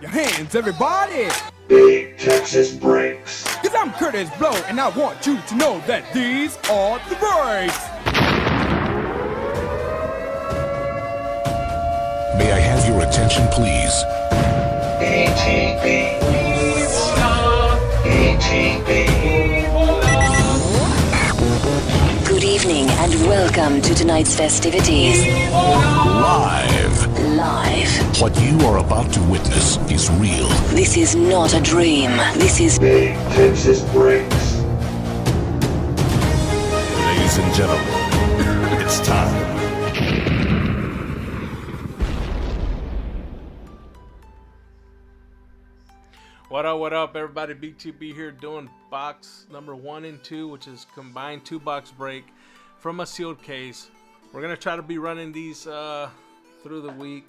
your hands, everybody. Big Texas breaks. Cause I'm Kurtis Blow, and I want you to know that these are the breaks. May I have your attention, please? ATB. ATB. Good evening and welcome to tonight's festivities. Live. Live. What you are about to witness is real. This is not a dream. This is Big Texas breaks. Ladies and gentlemen, it's time. What up, what up, everybody? BTB here doing box number one and two, which is combined two box break from a sealed case. We're gonna try to be running these uh, through the week.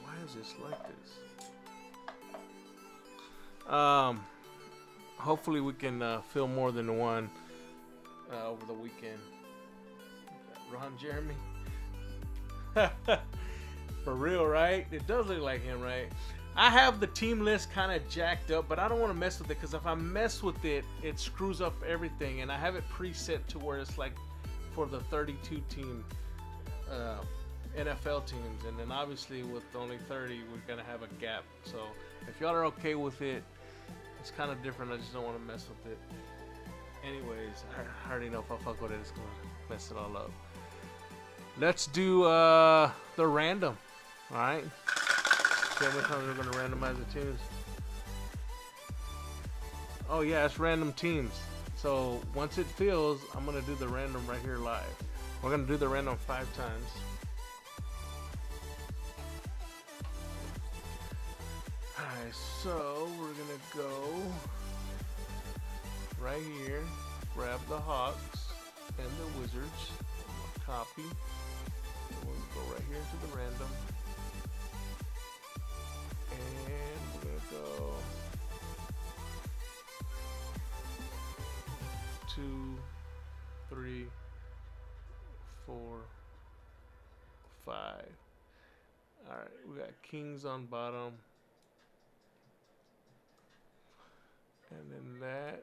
Why is this like this? Um, hopefully we can uh, fill more than one uh, over the weekend. Ron Jeremy. For real, right? It does look like him, right? I have the team list kind of jacked up, but I don't want to mess with it because if I mess with it, it screws up everything. And I have it preset to where it's like for the 32 team uh, NFL teams. And then obviously with only 30, we're to have a gap. So if y'all are okay with it, it's kind of different. I just don't want to mess with it. Anyways, I already know if I fuck with it, it's to mess it all up. Let's do uh, the random. All right. See how many times we're to randomize the teams. Oh yeah, it's random teams. So once it fills, I'm to do the random right here live. We're to do the random five times. Alright, so we're to go right here, grab the Hawks and the Wizards, copy. We'll go right here into the random. And we're gonna go two, three, four, five. Alright, we got kings on bottom. And that.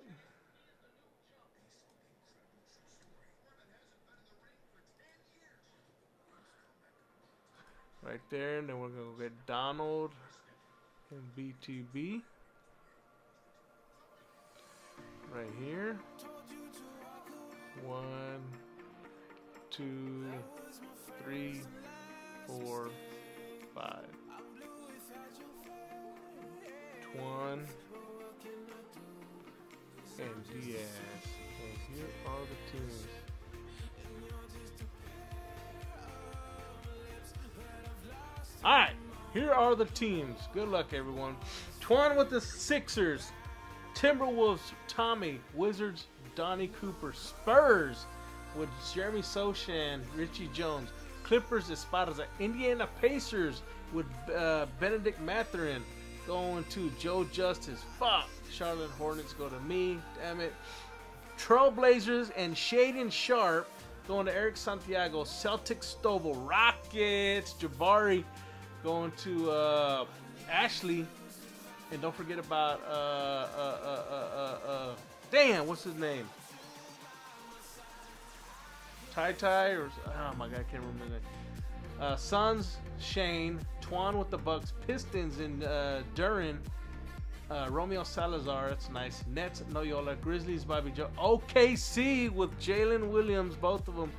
Right there, and then we're gonna get Donald and BTB right here. One, two, three, four, five. Twan and Diaz. And here are the teams. Alright, here are the teams. Good luck, everyone. Twan with the Sixers. Timberwolves, Tommy. Wizards, Donnie Cooper. Spurs with Jeremy Sochan, Richie Jones. Clippers, Esparza. Indiana Pacers with uh, Bennedict Mathurin. Going to Joe Justice. Fuck. Charlotte Hornets go to me. Damn it. Trailblazers and Shaedon Sharpe going to Eric Santiago. Celtic Stovall. Rockets. Jabari going to uh, Ashley, and don't forget about uh, uh, uh, uh, uh, damn, what's his name? Tai Tai or oh my god, I can't remember that. Uh, Suns, Shane, Twan with the Bucks, Pistons, and uh, Duran. Uh, Romeo Salazar, that's nice. Nets, Noyola, Grizzlies, Bobby Joe, OKC with Jalen Williams, both of them,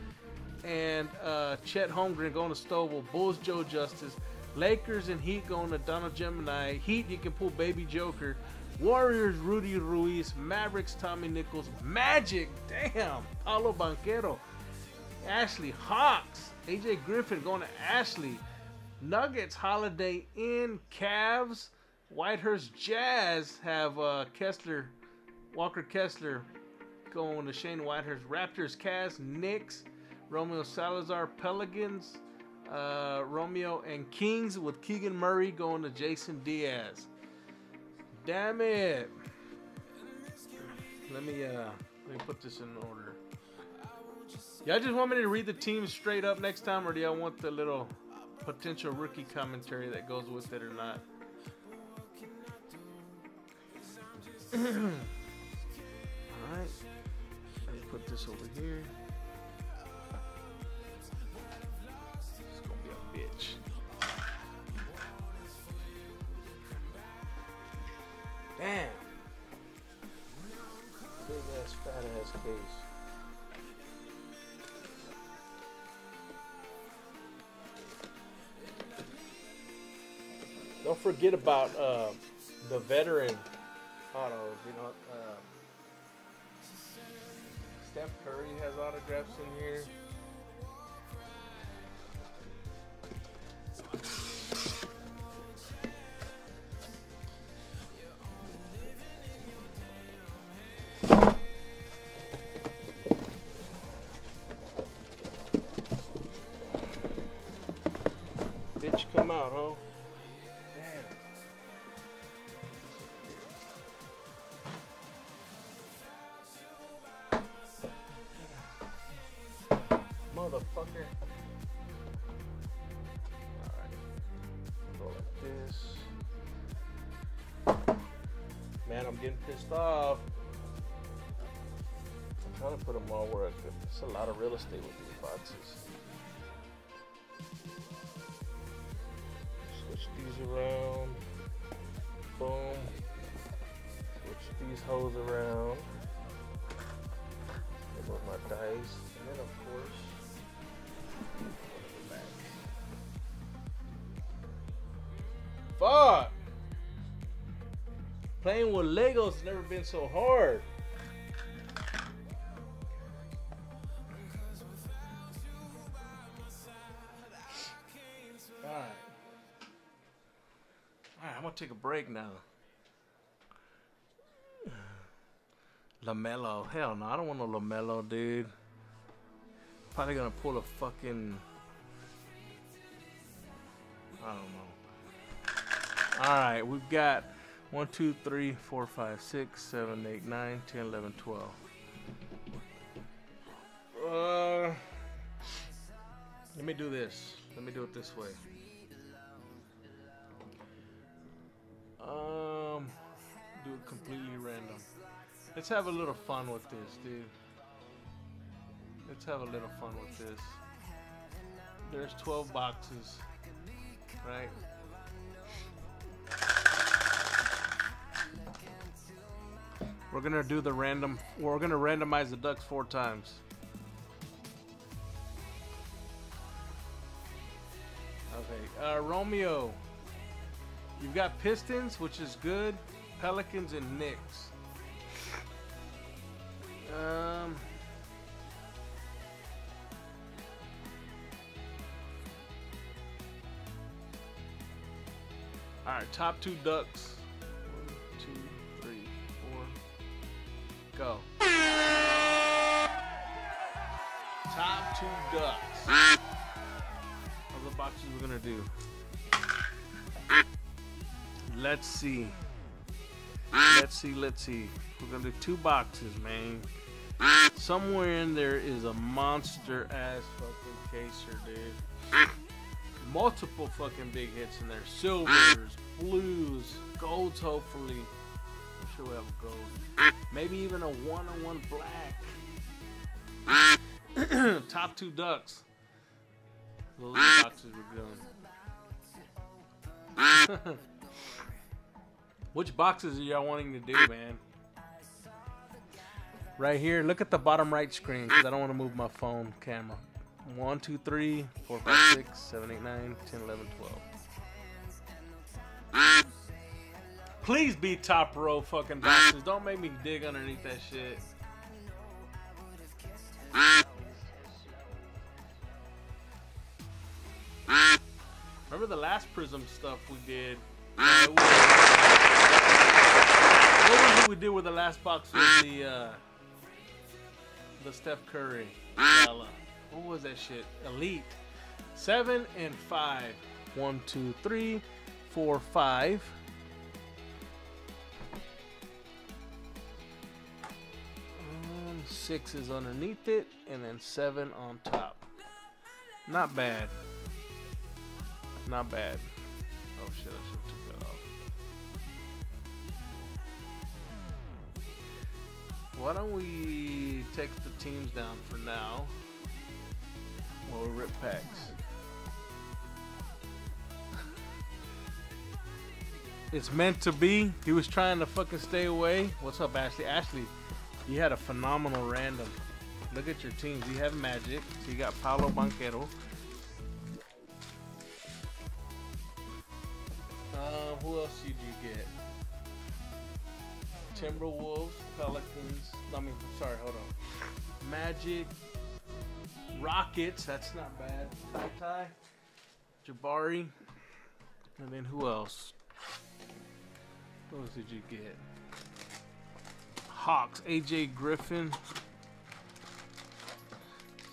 and uh, Chet Holmgren going to Stovall, Bulls, Joe Justice, Lakers and Heat going to Donald Gemini. Heat, you can pull Baby Joker. Warriors, Rudy Ruiz. Mavericks, Tommy Nichols. Magic, damn, Paolo Banchero. Ashley Hawks. AJ Griffin going to Ashley. Nuggets, Holiday Inn, Cavs, Whitehurst Jazz have uh, Kessler, Walker Kessler going to Shane Whitehurst. Raptors, Cavs, Knicks, Romeo Salazar, Pelicans, uh, Romeo and Kings with Keegan Murray going to Jason Diaz. Damn it. Let me uh let me put this in order. Y'all just want me to read the team straight up next time, or do y'all want the little potential rookie commentary that goes with it or not. Alright. Let me put this over here. Forget about uh, the veteran autos. You know, uh, Steph Curry has autographs in here. Motherfucker. Alright. Go like this. Man, I'm getting pissed off. I'm trying to put them all where I could. It's a lot of real estate with these boxes. Switch these around. Boom. Switch these holes around. Goes my dice. Playing with Legos never been so hard. Alright. Alright, I'm gonna take a break now. LaMelo. Hell no, I don't want no LaMelo, dude. Probably gonna pull a fucking. I don't know. Alright, we've got 1, 2, 3, 4, 5, 6, 7, 8, 9, 10, 11, 12. Uh, let me do this. Let me do it this way. Um, do it completely random. Let's have a little fun with this, dude. Let's have a little fun with this. There's 12 boxes, right? We're gonna do the random. We're gonna randomize the ducks four times. Okay, uh, Romeo. You've got Pistons, which is good. Pelicans and Knicks. Um. All right, top two ducks. Ducks. Of the boxes we're gonna do. Let's see. Let's see, let's see. We're gonna do two boxes, man. Somewhere in there is a monster ass fucking caser, dude. Multiple fucking big hits in there. Silvers, blues, golds, hopefully. I'm sure we have gold. Maybe even a one on one black. Top two ducks. Are ah. boxes we're. Which boxes are y'all wanting to do, ah. man? Right here, look at the bottom right screen because I don't want to move my phone camera. 1, 2, 3, 4, 5, ah. 6, 7, 8, 9, 10, 11, 12. Please be top row fucking boxes. Don't make me dig underneath that shit. Remember the last Prizm stuff we did? Uh, what was it we did with the last box with the uh, the Steph Curry? Gala? What was that shit? Elite. Seven and five. One, two, three, four, five. Six is underneath it, and then seven on top. Not bad. Not bad. Oh shit, I should took that off. why don't we take the teams down for now? While we rip packs. It's meant to be. He was trying to fucking stay away. What's up, Ashley? Ashley, you had a phenomenal random. Look at your teams. You have Magic. So you got Paolo Banchero. Uh, who else did you get? Timberwolves, Pelicans. I mean, sorry, hold on. Magic, Rockets. That's not bad. Tai, Jabari, and then who else? Who else did you get? Hawks, AJ Griffin.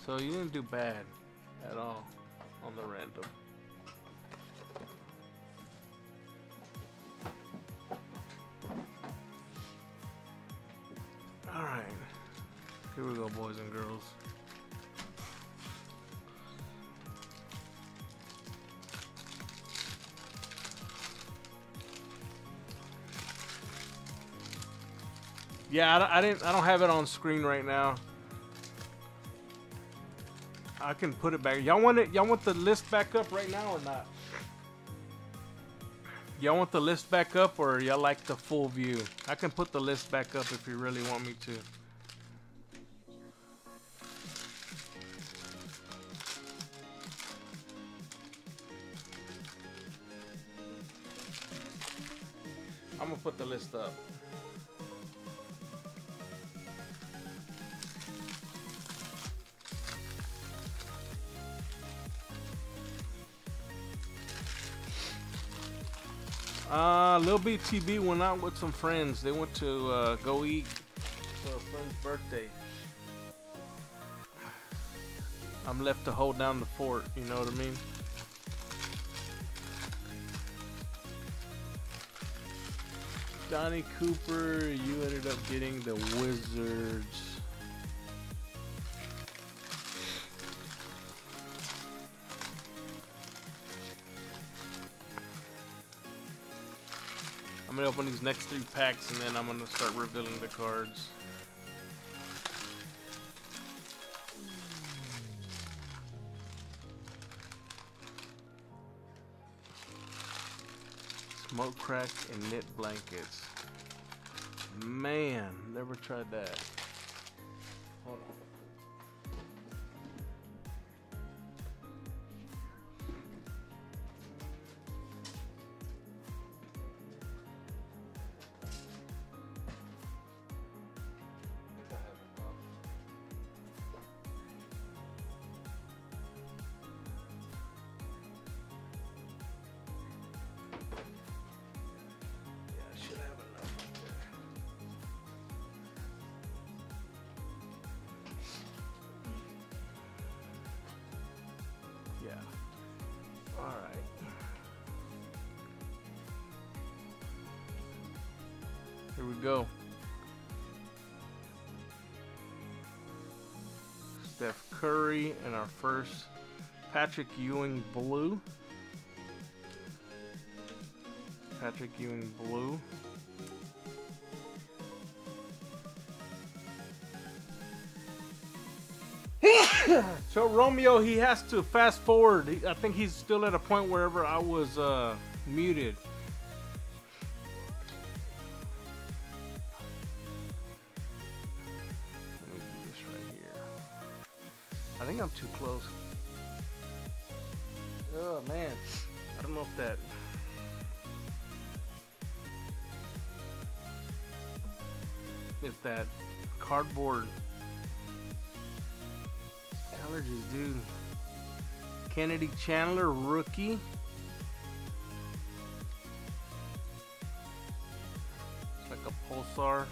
So you didn't do bad at all on the random. Here we go, boys and girls. Yeah, I, I didn't. I don't have it on screen right now. I can put it back. Y'all want it? Y'all want the list back up right now or not? Y'all want the list back up or y'all like the full view? I can put the list back up if you really want me to. Put the list up. Uh, Lil BTB went out with some friends. They went to uh, go eat for a friend's birthday. I'm left to hold down the fort, you know what I mean? Donnie Cooper, you ended up getting the Wizards. I'm gonna open these next three packs and then I'm gonna start revealing the cards. Smoke crack and knit blankets. Man, never tried that. All right. Here we go. Steph Curry and our first Patrick Ewing blue. Patrick Ewing blue. So Romeo, he has to fast forward. I think he's still at a point wherever I was uh, muted. Kennedy Chandler, rookie. It's like a pulsar.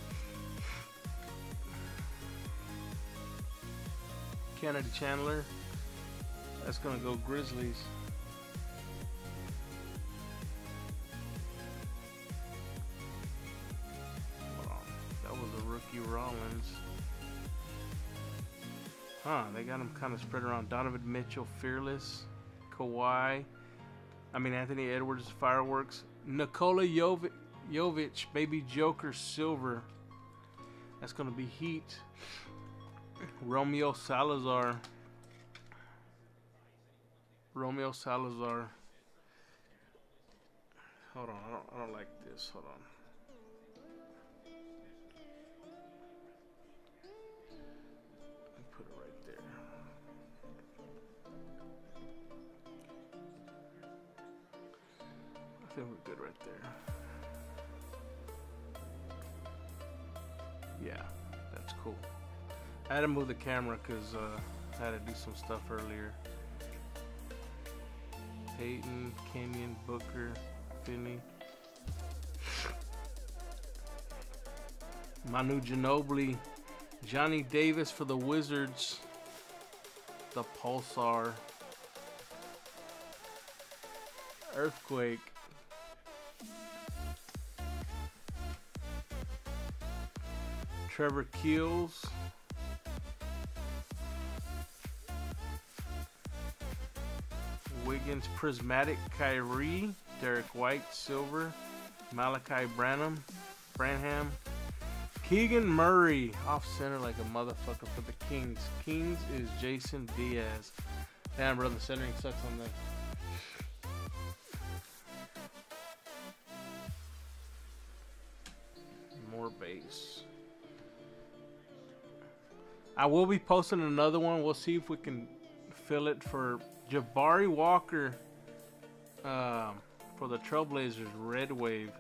Kennedy Chandler. That's gonna go Grizzlies. Huh, they got him kind of spread around. Donovan Mitchell, Fearless, Kawhi. I mean, Anthony Edwards, Fireworks. Nikola Jovic, Jovic Baby Joker, Silver. That's gonna be Heat. Romeo Salazar. Romeo Salazar. Hold on, I don't, I don't like this. Hold on. Think we're good right there. Yeah, that's cool. I had to move the camera because uh, I had to do some stuff earlier. Peyton, Kenyon, Booker, Finney. Manu Ginobili, Johnny Davis for the Wizards, the Pulsar, Earthquake, Trevor Keels, Wiggins Prismatic Kyrie, Derrick White Silver, Malachi Branham, Branham, Keegan Murray off center like a motherfucker for the Kings. Kings is Jason Diaz. Damn, bro, the centering sucks on them. More base. I will be posting another one. We'll see if we can fill it for Jabari Walker um, for the Trailblazers Red Wave.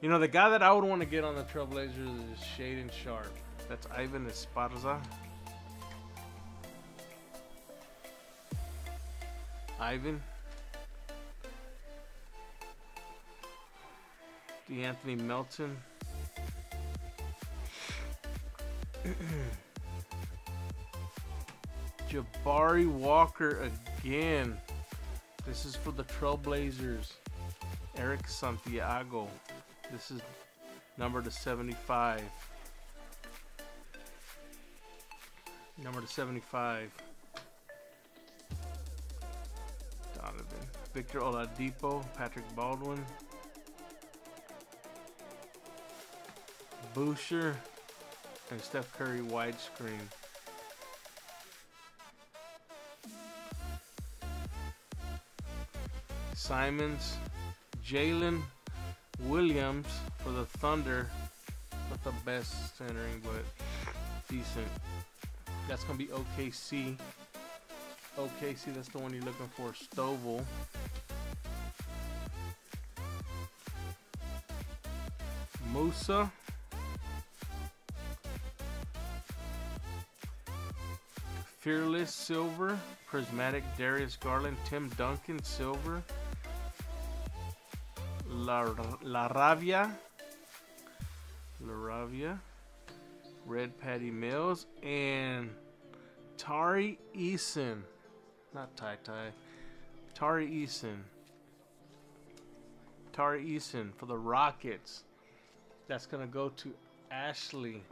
You know, the guy that I would want to get on the Trailblazers is Shaedon Sharpe. That's Ivan Esparza. Ivan. DeAnthony Melton. Jabari Walker again. This is for the Trailblazers. Eric Santiago. This is number to 75. Number to 75. Donovan. Victor Oladipo. Patrick Baldwin. Boucher. And Steph Curry widescreen. Simons, Jalen Williams for the Thunder. Not the best centering, but decent. That's gonna be OKC. OKC, that's the one you're looking for. Stovall. Musa. Fearless Silver. Prismatic Darius Garland. Tim Duncan Silver. La, LaRavia. La Ravia. Red Patty Mills. And Tari Eason. Not Tai Tai. Tari Eason. Tari Eason for the Rockets. That's going to go to Ashley.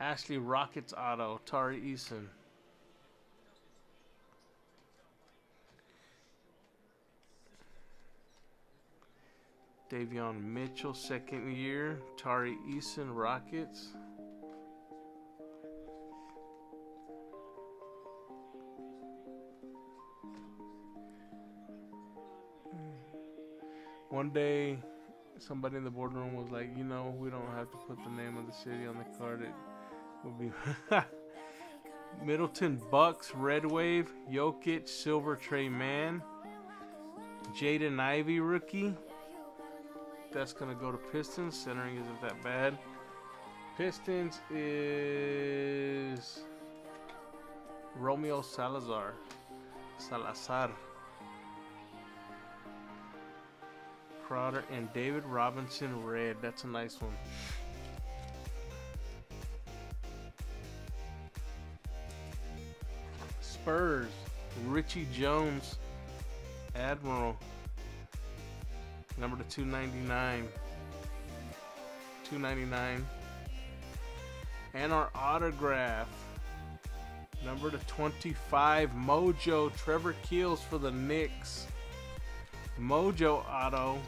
Ashley Rockets Auto. Tari Eason. Davion Mitchell, second year. Tari Eason, Rockets. Mm. One day, somebody in the boardroom was like, you know, we don't have to put the name of the city on the card. It will be Middleton Bucks, Red Wave, Jokic, Silver Tre Mann, Jaden Ivey rookie. That's gonna go to Pistons. Centering isn't that bad. Pistons is Romeo Salazar. Salazar. Crowder and David Robinson red. That's a nice one. Spurs. Richie Jones. Admiral. Number to 299. 299. And our autograph. Number to 25. Mojo. Trevor Keels for the Knicks. Mojo auto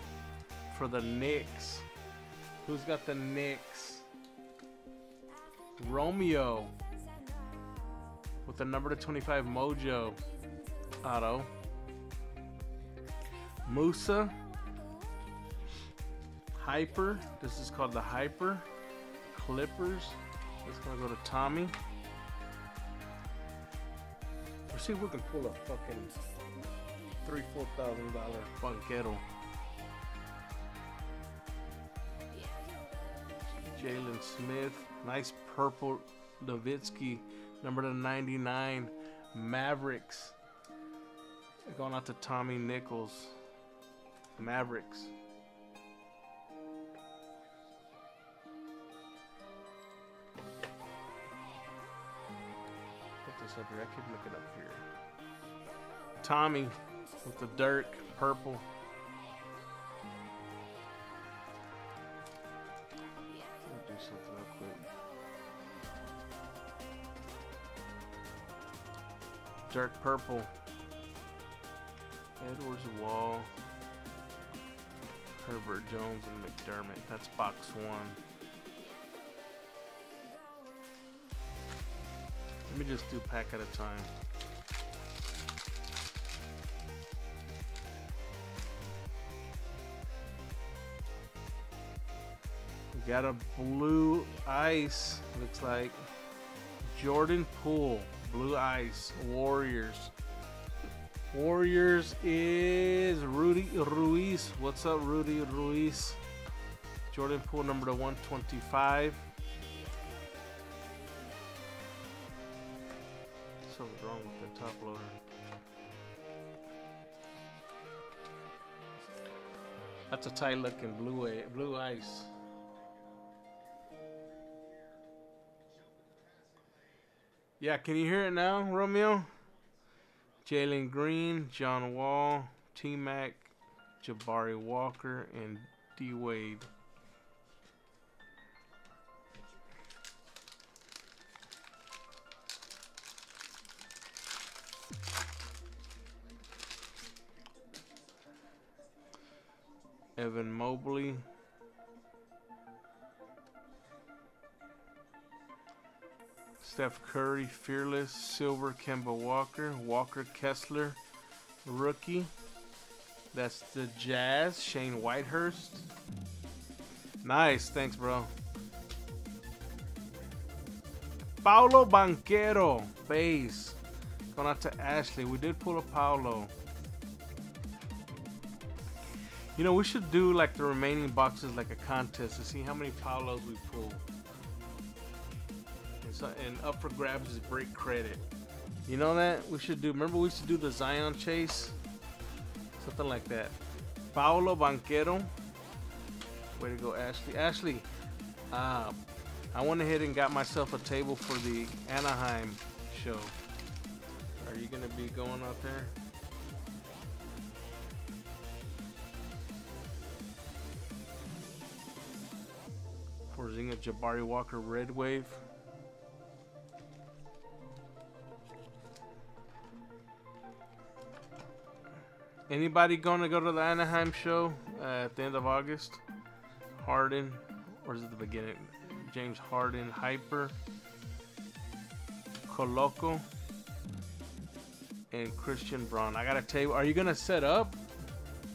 for the Knicks. Who's got the Knicks? Romeo with the number to 25 Mojo auto. Musa Hyper. This is called the Hyper. Clippers. It's gonna go to Tommy. Let's see if we can pull a fucking three, four thousand dollar banchero. Jalen Smith. Nice purple Nowitzki. Number to 99. Mavericks. Going out to Tommy Nichols. Mavericks. I keep looking up here. Tommy with the Dirk purple. Quick. Dirk purple. Edwards Wall. Herbert Jones and McDermott. That's box one. Me just do pack at a time. We got a blue ice, looks like. Jordan Poole, blue ice, Warriors. Warriors is Rudy Ruiz. What's up, Rudy Ruiz? Jordan Poole, number to 125. Top loader. That's a tight looking blue blue ice. Yeah, can you hear it now, Romeo? Jalen Green, John Wall, T Mac, Jabari Walker, and D Wade. Evan Mobley. Steph Curry, Fearless, Silver, Kemba Walker, Walker Kessler, rookie. That's the Jazz, Shane Whitehurst. Nice, thanks, bro. Paolo Banchero, base. Going out to Ashley. We did pull a Paolo. You know, we should do like the remaining boxes like a contest to see how many Paolos we pull. And, so, and up for grabs is break credit. You know that? We should do. Remember, we used to do the Zion chase? Something like that. Paolo Banchero. Way to go, Ashley. Ashley, uh, I went ahead and got myself a table for the Anaheim show. Are you going to be going out there? Forzinga Jabari Walker Red Wave. Anybody gonna go to the Anaheim show uh, at the end of August? Harden, or is it the beginning? James Harden, Hyper, Koloko, and Christian Braun. I gotta tell you, are you gonna set up,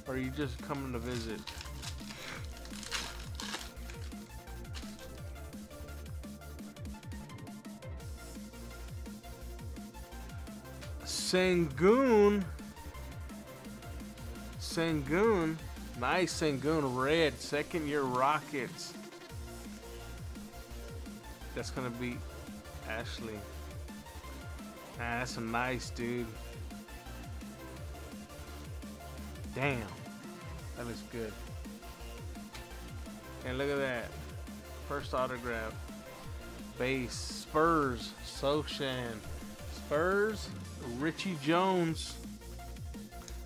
or are you just coming to visit? Sengun. Sengun. Nice Sengun. Red. Second year Rockets. That's going to be Ashley. Ah, that's a nice dude. Damn. That looks good. And look at that. First autograph. Base. Spurs. Sochan. Spurs. Richie Jones.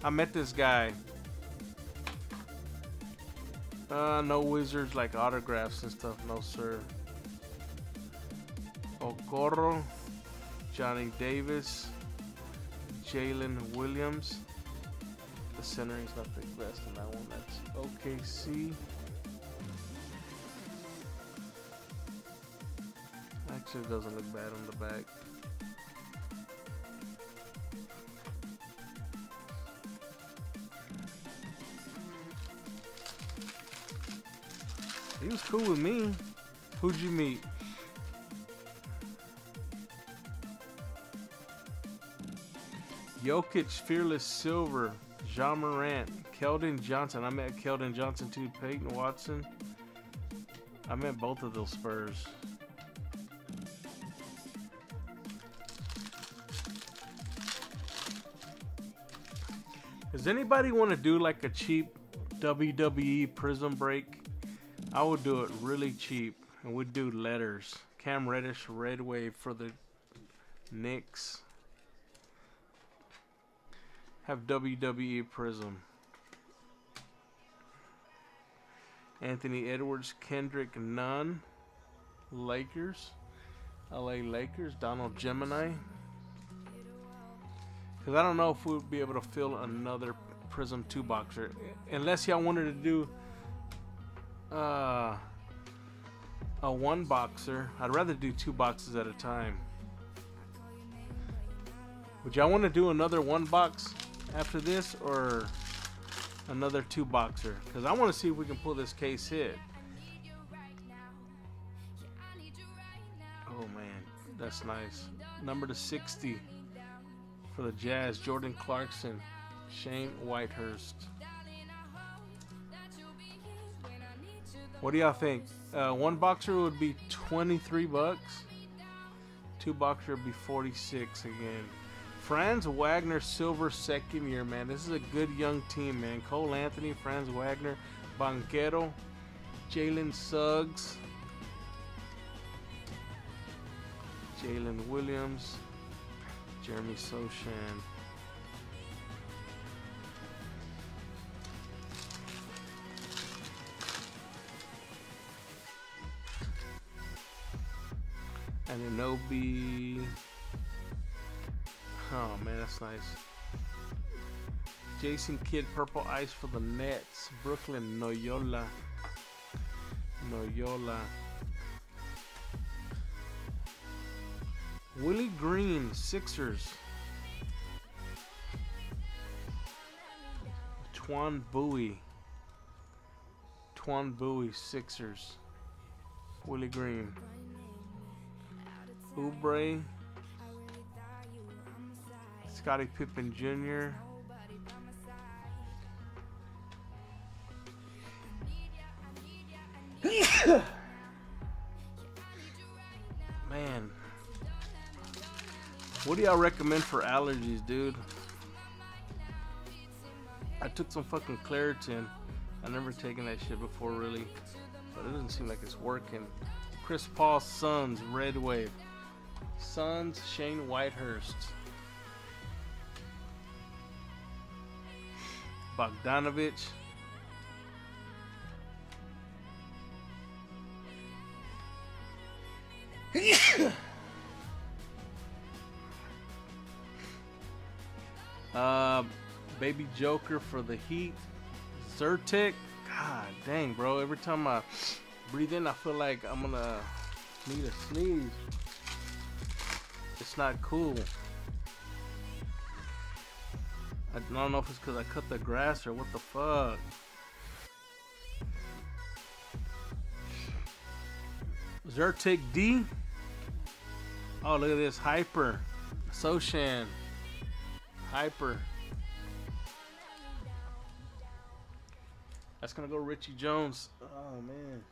I met this guy. Uh, no wizards like autographs and stuff. No, sir. Okoro. Johnny Davis. Jalen Williams. The centering's not the best in that one. That's OKC. Actually, doesn't look bad on the back. Cool with me. Who'd you meet? Jokic, Fearless Silver, John Morant, Keldon Johnson. I met Keldon Johnson too. Peyton Watson. I met both of those Spurs. Does anybody want to do like a cheap WWE Prizm break? I would do it really cheap, and we'd do letters. Cam Reddish, Red Wave for the Knicks. Have WWE Prizm. Anthony Edwards, Kendrick Nunn, Lakers, LA Lakers, Donald Gemini. Because I don't know if we'd be able to fill another Prizm 2 boxer. Unless y'all wanted to do uh, a one boxer. I'd rather do two boxes at a time. Would y'all want to do another one box after this or another two boxer? Because I want to see if we can pull this case hit. Oh man, that's nice. Number to 60 for the Jazz, Jordan Clarkson, Shane Whitehurst. What do y'all think? Uh, one boxer would be 23 bucks. Two boxer would be 46 again. Franz Wagner, silver second year, man. This is a good young team, man. Cole Anthony, Franz Wagner, Banchero, Jalen Suggs, Jalen Williams, Jeremy Sochan. Anunoby. Oh man, that's nice. Jason Kidd, Purple Ice for the Nets. Brooklyn, Noyola. Noyola. Willie Green, Sixers. Twan Bowie. Twan Bowie, Sixers. Willie Green. Oubre. Scottie Pippen Jr. Man. What do y'all recommend for allergies, dude? I took some fucking Claritin. I never taken that shit before, really. But it doesn't seem like it's working. Chris Paul's Suns, Red Wave. Suns, Shane Whitehurst. Bogdanovic. uh, Baby Joker for the Heat. Zyrtec. God dang, bro. Every time I breathe in, I feel like I'm gonna need a sneeze. It's not cool. I don't know if it's because I cut the grass or what the fuck. Zyrtec D. Oh, look at this. Hyper. Sochan. Hyper. That's gonna go Richie Jones. Oh man.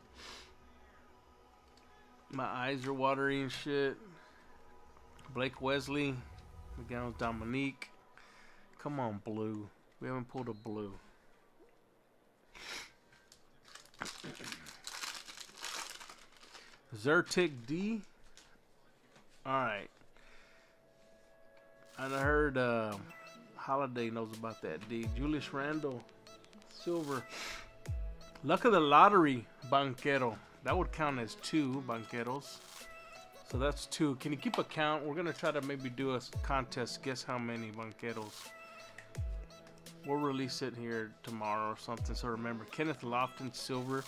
My eyes are watery and shit. Blake Wesley. McGowan Dominique. Come on, blue. We haven't pulled a blue. Zyrtec D. Alright. I heard uh, Holiday knows about that D. Julius Randle. Silver. Luck of the lottery, Banchero. That would count as two Bancheros. So that's two. Can you keep a count? We're going to try to maybe do a contest. Guess how many Bancheros. We'll release it here tomorrow or something. So remember, Kenneth Lofton, Silver.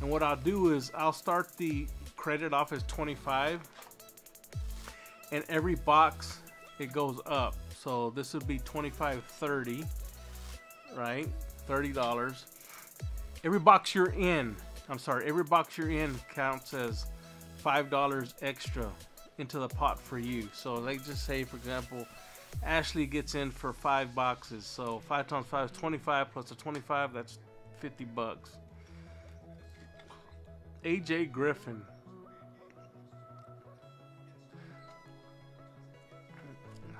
And what I'll do is I'll start the credit off as 25 and every box it goes up. So this would be 25 30, right? $30. Every box you're in, I'm sorry, every box you're in counts as $5 extra into the pot for you. So let's just say for example, Ashley gets in for 5 boxes. So 5 times 5 is 25 plus a 25, that's 50 bucks. AJ Griffin.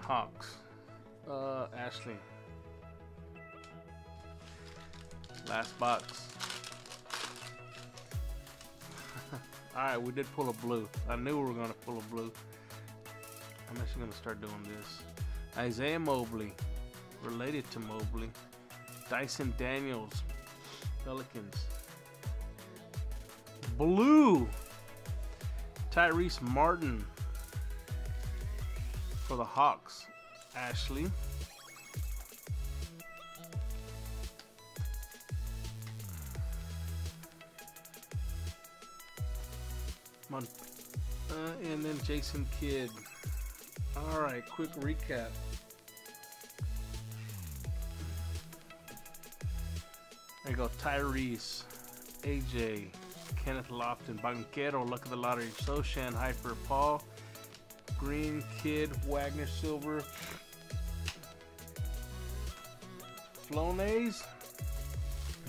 Hawks. Uh, Ashley. Last box. Alright, we did pull a blue. I knew we were going to pull a blue. I'm actually going to start doing this. Isaiah Mobley. Related to Mobley. Dyson Daniels. Pelicans. Blue. Tyrese Martin. For the Hawks. Ashley. Uh, and then Jason Kidd. All right, quick recap. There you go, Tyrese, AJ, Kenneth Lofton, Banchero, Luck of the Lottery, Sochan, Hyper, Paul, Green, Kidd, Wagner, Silver, Flones,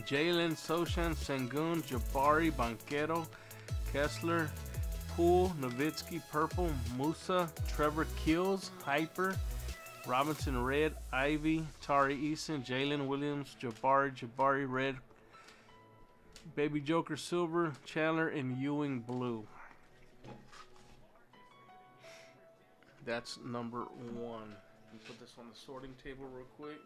Jalen, Sochan, Sengun, Jabari, Banchero, Kessler, Poole, Nowitzki, Purple, Musa, Trevor Keels, Hyper, Robinson Red, Ivey, Tari Eason, Jalen Williams, Jabari, Jabari Red, Baby Joker Silver, Chandler, and Ewing Blue. That's number one. Put this on the sorting table real quick.